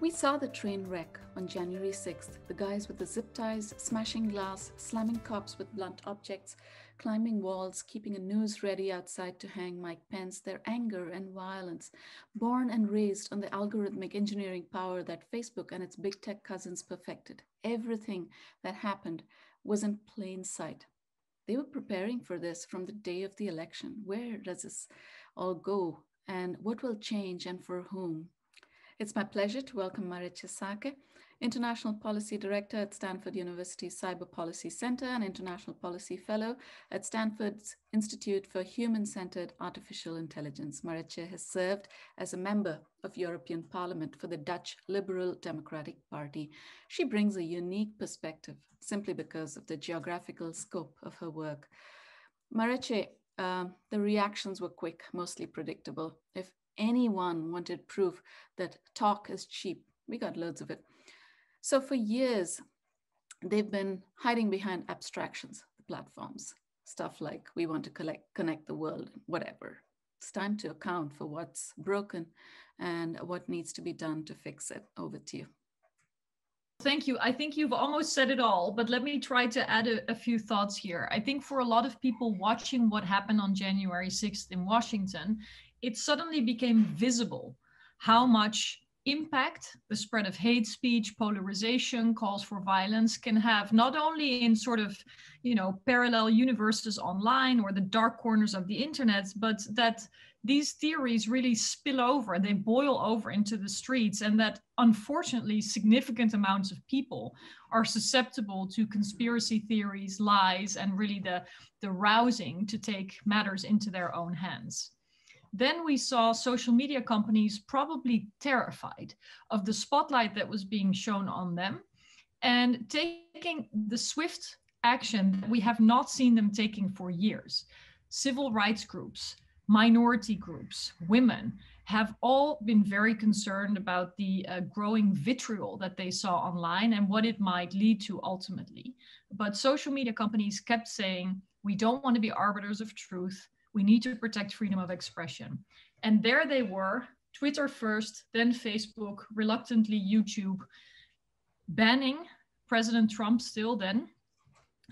We saw the train wreck on January 6th. The guys with the zip ties, smashing glass, slamming cops with blunt objects, climbing walls, keeping a noose ready outside to hang Mike Pence, their anger and violence, born and raised on the algorithmic engineering power that Facebook and its big tech cousins perfected. Everything that happened was in plain sight. They were preparing for this from the day of the election. Where does this all go? And what will change and for whom? It's my pleasure to welcome Marietje Schaake, International Policy Director at Stanford University Cyber Policy Center and International Policy Fellow at Stanford's Institute for Human-Centered Artificial Intelligence. Marietje has served as a member of European Parliament for the Dutch Liberal Democratic Party. She brings a unique perspective simply because of the geographical scope of her work. Marietje, uh, the reactions were quick, mostly predictable. If anyone wanted proof that talk is cheap. We got loads of it. So for years, they've been hiding behind abstractions, the platforms, stuff like we want to collect, connect the world, whatever. It's time to account for what's broken and what needs to be done to fix it. Over to you. Thank you. I think you've almost said it all, but let me try to add a, a, few thoughts here. I think for a lot of people watching what happened on January 6th in Washington, it suddenly became visible how much impact the spread of hate speech polarization calls for violence can have not only in sort of you know parallel universes online or the dark corners of the internet but that these theories really spill over and they boil over into the streets and that unfortunately significant amounts of people are susceptible to conspiracy theories lies and really the the rousing to take matters into their own hands then we saw social media companies probably terrified of the spotlight that was being shown on them and taking the swift action that we have not seen them taking for years. Civil rights groups, minority groups, women have all been very concerned about the uh, growing vitriol that they saw online and what it might lead to ultimately. But social media companies kept saying, we don't want to be arbiters of truth we need to protect freedom of expression. And there they were, Twitter first, then Facebook, reluctantly YouTube, banning President Trump still then,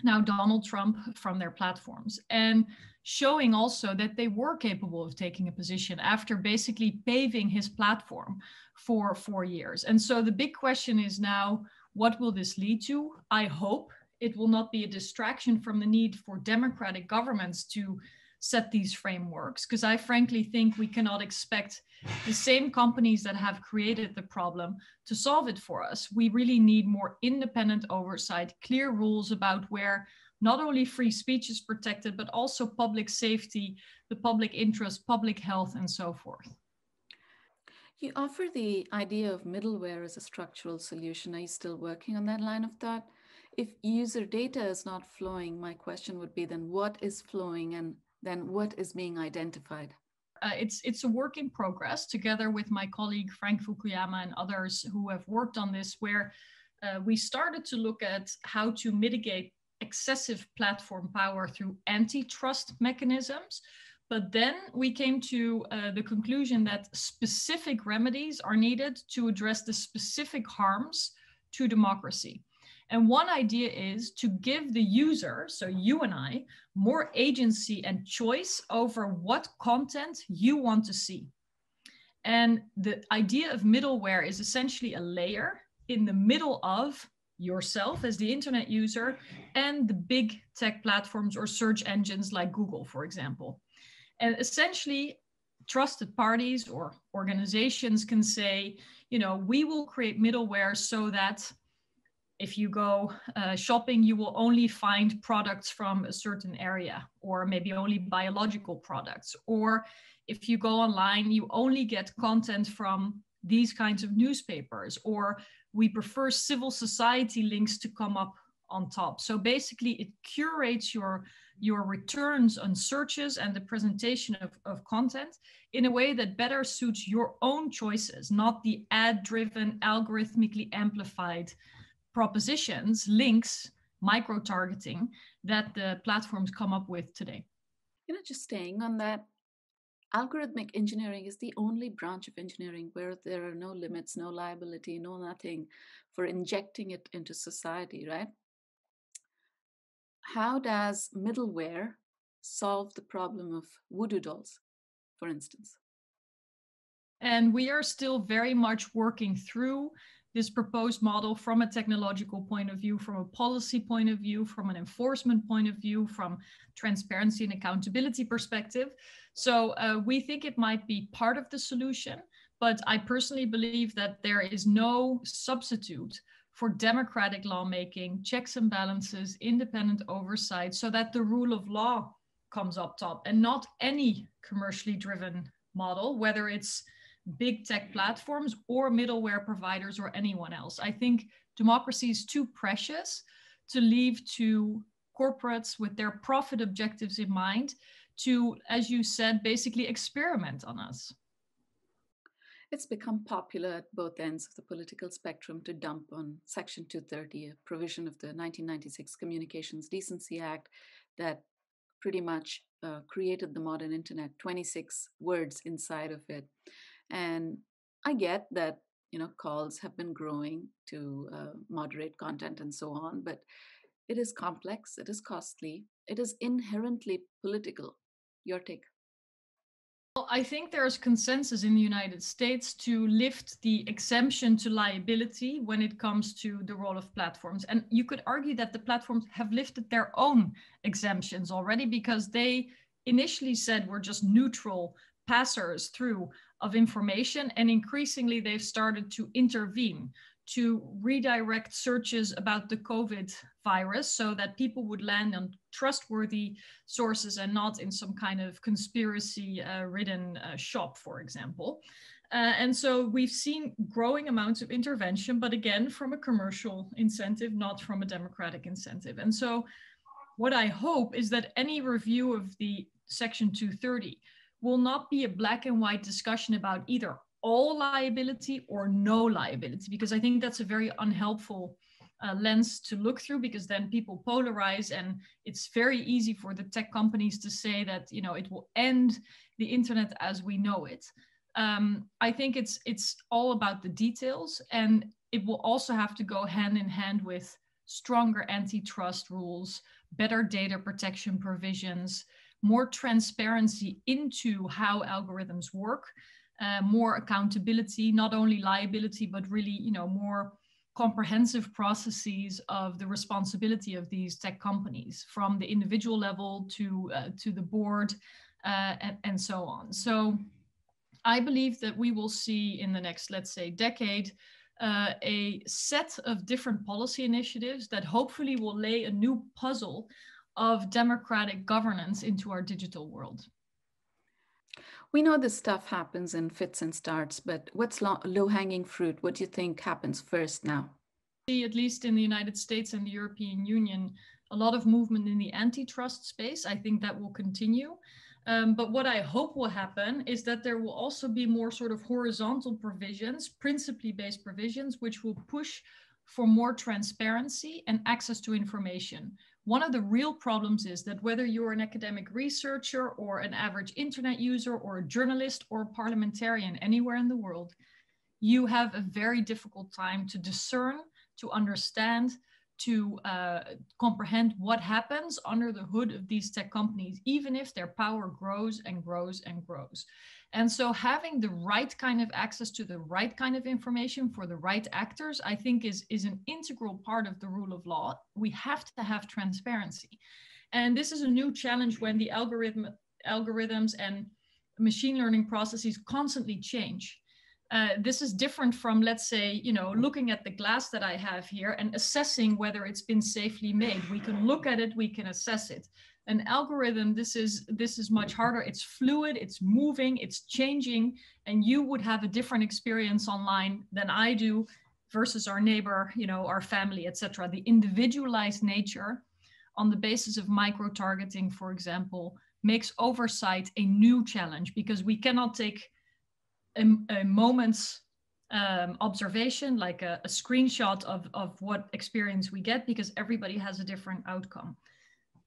now Donald Trump from their platforms. And showing also that they were capable of taking a position after basically paving his platform for four years. And so the big question is now, what will this lead to? I hope it will not be a distraction from the need for democratic governments to set these frameworks because I frankly think we cannot expect the same companies that have created the problem to solve it for us. We really need more independent oversight, clear rules about where not only free speech is protected, but also public safety, the public interest, public health, and so forth. You offer the idea of middleware as a structural solution. Are you still working on that line of thought? If user data is not flowing, my question would be then what is flowing and then what is being identified? Uh, it's it's a work in progress together with my colleague Frank Fukuyama and others who have worked on this where uh, we started to look at how to mitigate excessive platform power through antitrust mechanisms but then we came to uh, the conclusion that specific remedies are needed to address the specific harms to democracy and one idea is to give the user, so you and I, more agency and choice over what content you want to see. And the idea of middleware is essentially a layer in the middle of yourself as the internet user and the big tech platforms or search engines like Google, for example. And essentially, trusted parties or organizations can say, you know, we will create middleware so that if you go uh, shopping, you will only find products from a certain area, or maybe only biological products. Or if you go online, you only get content from these kinds of newspapers, or we prefer civil society links to come up on top. So basically, it curates your your returns on searches and the presentation of, of content in a way that better suits your own choices, not the ad driven, algorithmically amplified propositions, links, micro targeting that the platforms come up with today. You know, just staying on that, algorithmic engineering is the only branch of engineering where there are no limits, no liability, no nothing for injecting it into society, right? How does middleware solve the problem of voodoo dolls, for instance? And we are still very much working through this proposed model from a technological point of view, from a policy point of view, from an enforcement point of view, from transparency and accountability perspective. So uh, we think it might be part of the solution, but I personally believe that there is no substitute for democratic lawmaking, checks and balances, independent oversight, so that the rule of law comes up top and not any commercially driven model, whether it's big tech platforms or middleware providers or anyone else. I think democracy is too precious to leave to corporates with their profit objectives in mind to, as you said, basically experiment on us. It's become popular at both ends of the political spectrum to dump on Section 230, a provision of the 1996 Communications Decency Act that pretty much uh, created the modern internet, 26 words inside of it. And I get that you know calls have been growing to uh, moderate content and so on, but it is complex, it is costly, it is inherently political. Your take? Well, I think there's consensus in the United States to lift the exemption to liability when it comes to the role of platforms. And you could argue that the platforms have lifted their own exemptions already because they initially said we're just neutral passers through of information and increasingly they've started to intervene to redirect searches about the covid virus so that people would land on trustworthy sources and not in some kind of conspiracy uh, ridden uh, shop for example. Uh, and so we've seen growing amounts of intervention but again from a commercial incentive not from a democratic incentive. And so what i hope is that any review of the section 230 will not be a black and white discussion about either all liability or no liability, because I think that's a very unhelpful uh, lens to look through because then people polarize and it's very easy for the tech companies to say that you know it will end the internet as we know it. Um, i think it's it's all about the details and it will also have to go hand in hand with stronger antitrust rules better data protection provisions more transparency into how algorithms work, uh, more accountability, not only liability, but really, you know, more comprehensive processes of the responsibility of these tech companies from the individual level to uh, to the board uh, and, and so on. So I believe that we will see in the next, let's say, decade, uh, a set of different policy initiatives that hopefully will lay a new puzzle of democratic governance into our digital world. We know this stuff happens in fits and starts, but what's low hanging fruit? What do you think happens first now? At least in the United States and the European Union, a lot of movement in the antitrust space. I think that will continue. Um, but what I hope will happen is that there will also be more sort of horizontal provisions, principally based provisions, which will push for more transparency and access to information. One of the real problems is that whether you're an academic researcher or an average internet user or a journalist or a parliamentarian anywhere in the world, you have a very difficult time to discern, to understand, to uh, comprehend what happens under the hood of these tech companies, even if their power grows and grows and grows. And so having the right kind of access to the right kind of information for the right actors, I think is, is an integral part of the rule of law. We have to have transparency. And this is a new challenge when the algorithm, algorithms and machine learning processes constantly change. Uh, this is different from, let's say, you know, looking at the glass that I have here and assessing whether it's been safely made. We can look at it, we can assess it an algorithm this is this is much harder. It's fluid it's moving it's changing and you would have a different experience online than i do versus our neighbor you know our family etc the individualized nature on the basis of micro targeting for example makes oversight a new challenge because we cannot take a, a moment's um, observation like a, a screenshot of, of what experience we get because everybody has a different outcome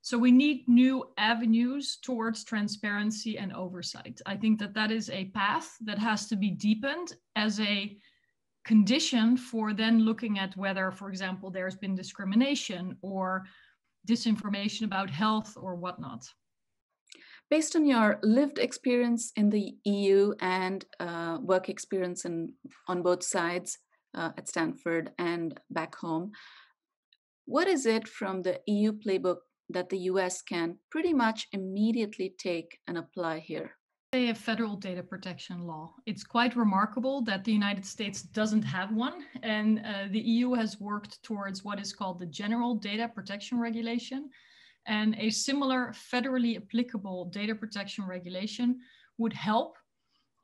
So we need new avenues towards transparency and oversight. I think that that is a path that has to be deepened as a condition for then looking at whether, for example, there's been discrimination or disinformation about health or whatnot. Based on your lived experience in the EU and uh, work experience in, on both sides uh, at Stanford and back home, what is it from the EU playbook that the US can pretty much immediately take and apply here? A federal data protection law. It's quite remarkable that the United States doesn't have one, and uh, the EU has worked towards what is called the General Data Protection Regulation. And a similar federally applicable data protection regulation would help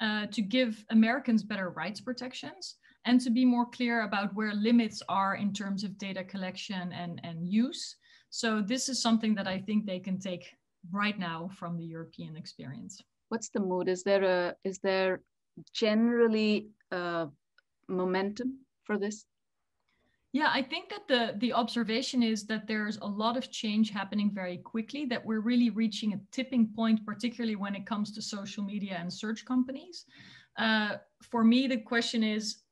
uh, to give Americans better rights protections and to be more clear about where limits are in terms of data collection and, and use so this is something that I think they can take right now from the European experience. What's the mood? Is there a is there generally a momentum for this? Yeah, I think that the the observation is that there's a lot of change happening very quickly. That we're really reaching a tipping point, particularly when it comes to social media and search companies. Uh, for me, the question is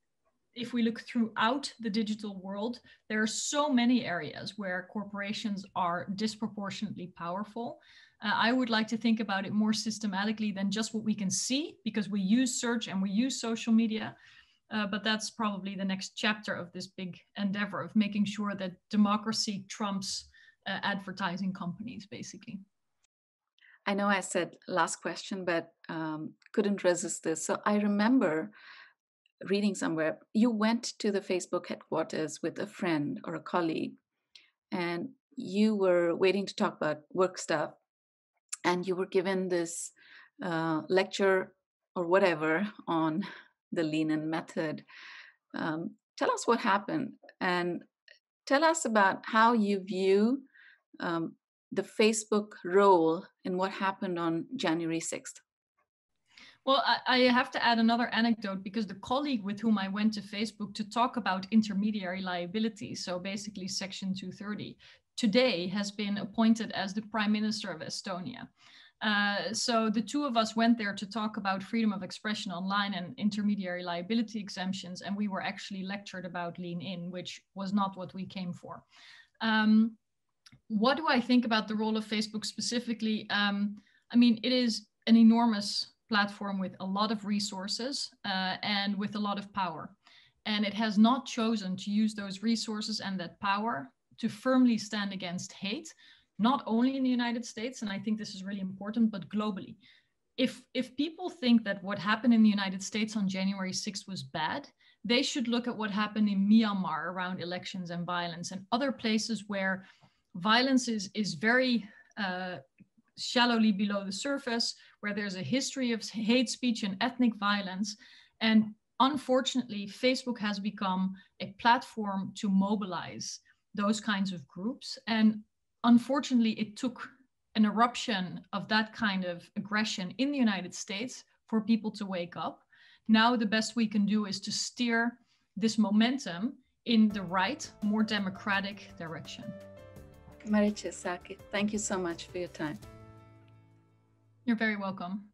if we look throughout the digital world, there are so many areas where corporations are disproportionately powerful. Uh, I would like to think about it more systematically than just what we can see because we use search and we use social media. Uh, but that's probably the next chapter of this big endeavor of making sure that democracy trumps uh, advertising companies, basically. I know I said last question, but um, couldn't resist this. So I remember reading somewhere, you went to the Facebook headquarters with a friend or a colleague, and you were waiting to talk about work stuff, and you were given this uh, lecture or whatever on the Lean-In method. Um, tell us what happened and tell us about how you view um, the Facebook role and what happened on January 6th. Well, I, have to add another anecdote because the colleague with whom I went to Facebook to talk about intermediary liability, so basically Section 230, today has been appointed as the Prime Minister of Estonia. Uh, so the two of us went there to talk about freedom of expression online and intermediary liability exemptions, and we were actually lectured about Lean-In, which was not what we came for. Um, what do I think about the role of Facebook specifically? Um, I mean, it is an enormous platform with a lot of resources uh, and with a lot of power. And it has not chosen to use those resources and that power to firmly stand against hate, not only in the United States, and I think this is really important, but globally. If, if people think that what happened in the United States on January 6th was bad, they should look at what happened in Myanmar around elections and violence and other places where violence is, is very uh, shallowly below the surface, where there's a history of hate speech and ethnic violence. And unfortunately, Facebook has become a platform to mobilize those kinds of groups. And unfortunately, it took an eruption of that kind of aggression in the United States for people to wake up. Now, the best we can do is to steer this momentum in the right, more democratic direction. Marietje Schaake, thank you so much for your time. You're very welcome.